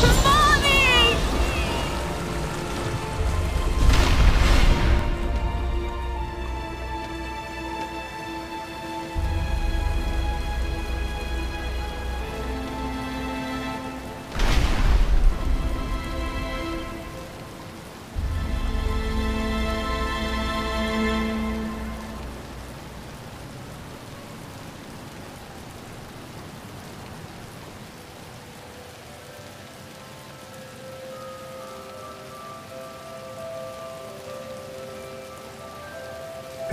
Mommy!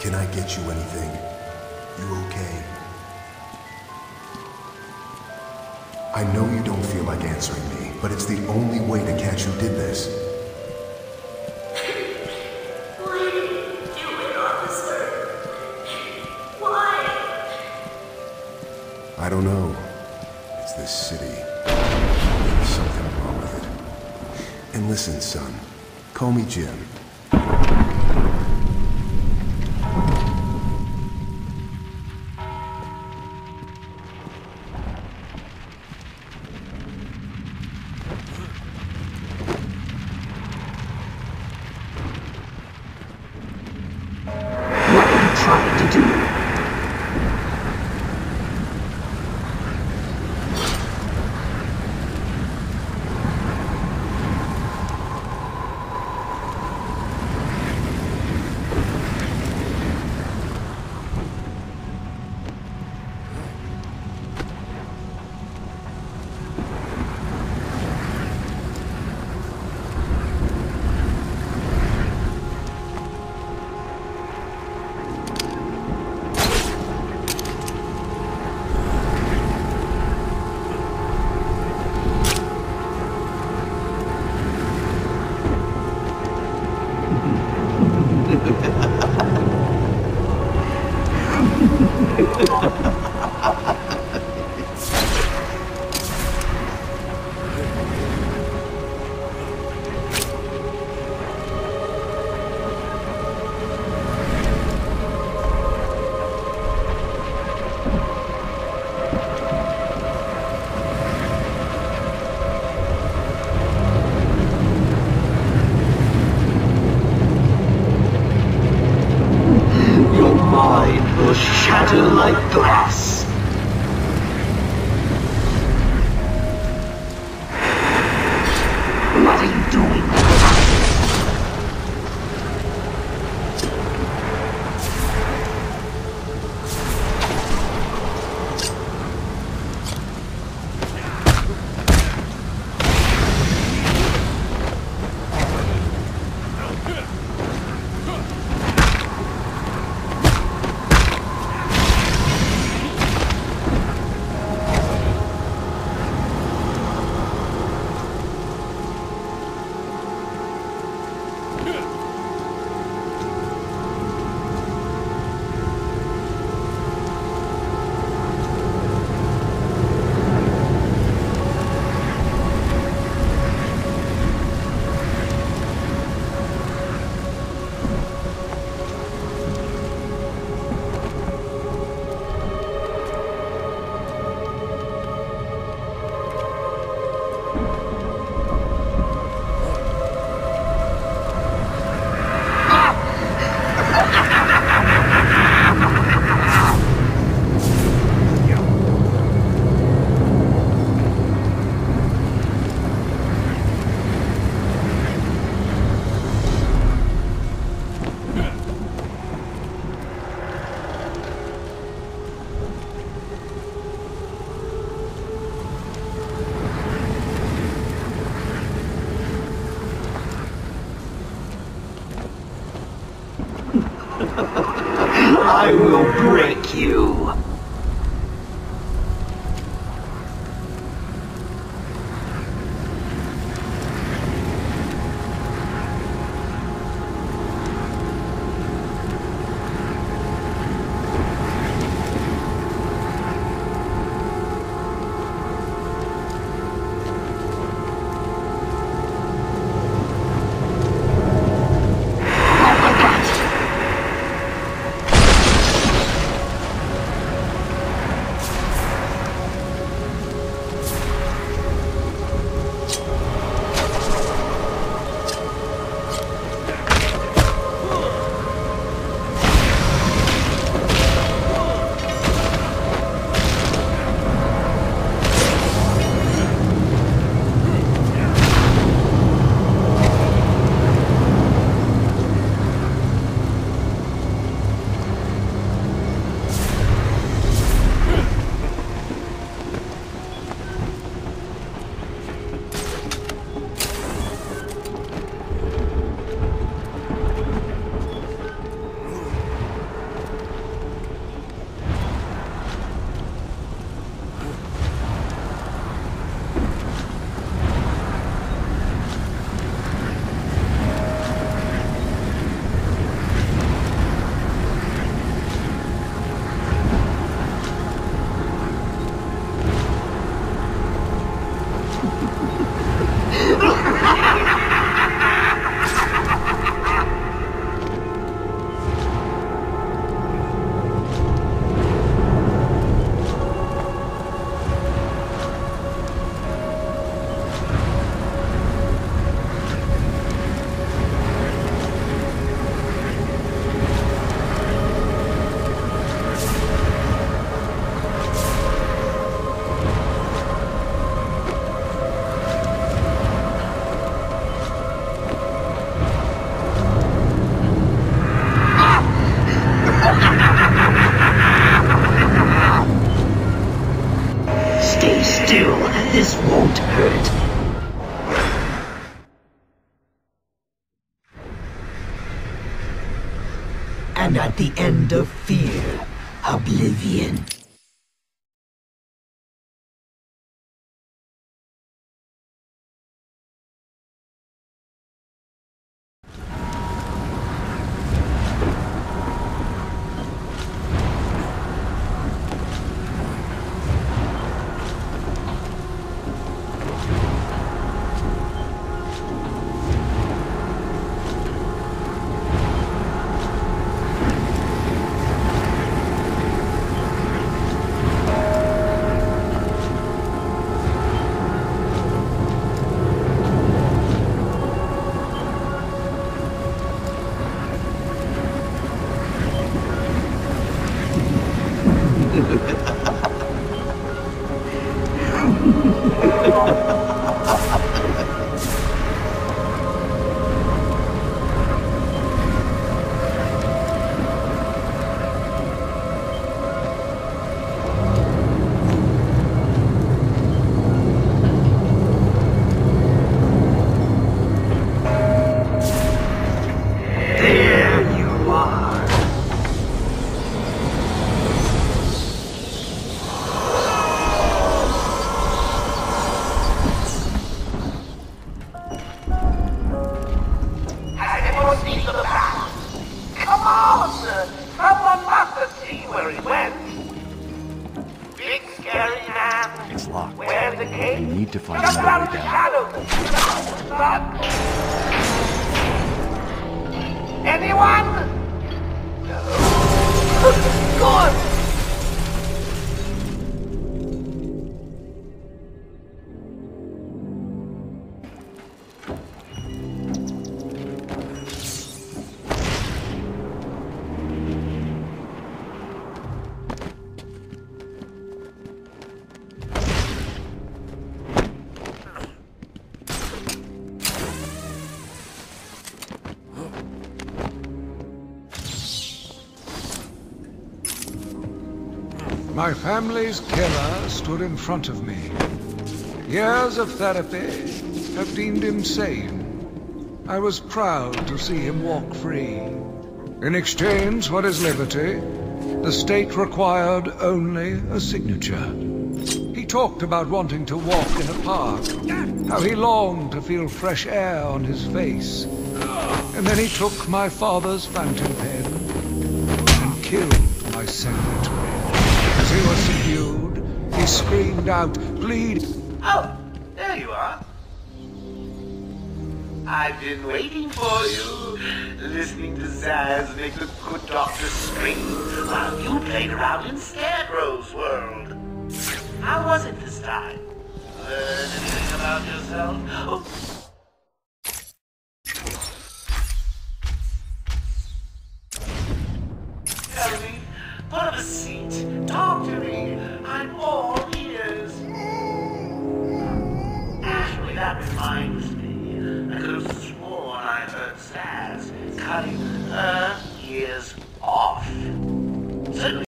Can I get you anything? You okay? I know you don't feel like answering me, but it's the only way to catch who did this. Why did you do it, officer? Why? I don't know. It's this city. There's something wrong with it. And listen, son. Call me Jim. Shatter like glass. I will break you. Still, this won't hurt. And at the end of fear, oblivion. The key? We need to find another way down. Anyone? No. Good. My family's killer stood in front of me. Years of therapy have deemed him sane. I was proud to see him walk free. In exchange for his liberty, the state required only a signature. He talked about wanting to walk in a park, how he longed to feel fresh air on his face. And then he took my father's fountain pen and killed my secretary. As he was subdued, he screamed out, pleading. Oh, there you are. I've been waiting for you, listening to Zsasz make the good doctor scream while you played around in Scarecrow's world. How was it this time? Learn anything about yourself? Oh, Tell me, put up a seat,